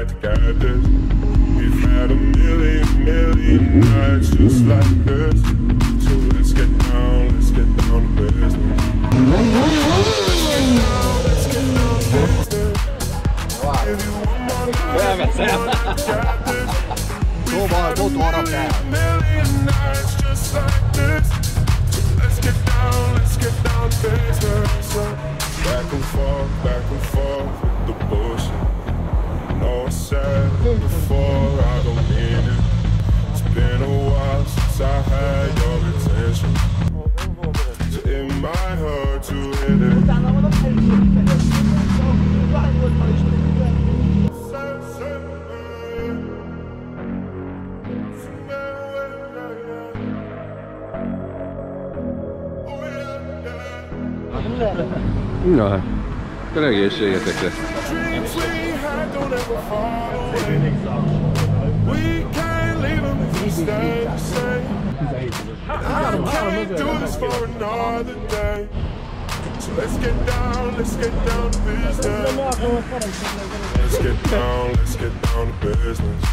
like this. We've had a million, million nights just like this. So let's get down, let's get down to business. Let's get down, let's get down Go go on up there. I said before, I don't mean it. It's been a while since I had your attention. So it might hurt to hit it. No, ju sig tänkte. Dreams don't ever fall away. We can't leave them if we stay the same. I can't do this for another day. So let's get down, let's get down to business. Let's get down, let's get down to business.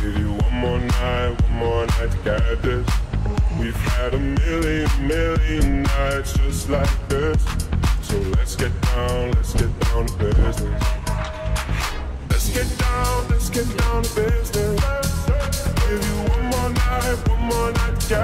Give you one more night, one more night to get this. We've had a million, million nights just like this. So let's get down, let's get down to business. Get down, let's get down to business. Give you one more night, one more night to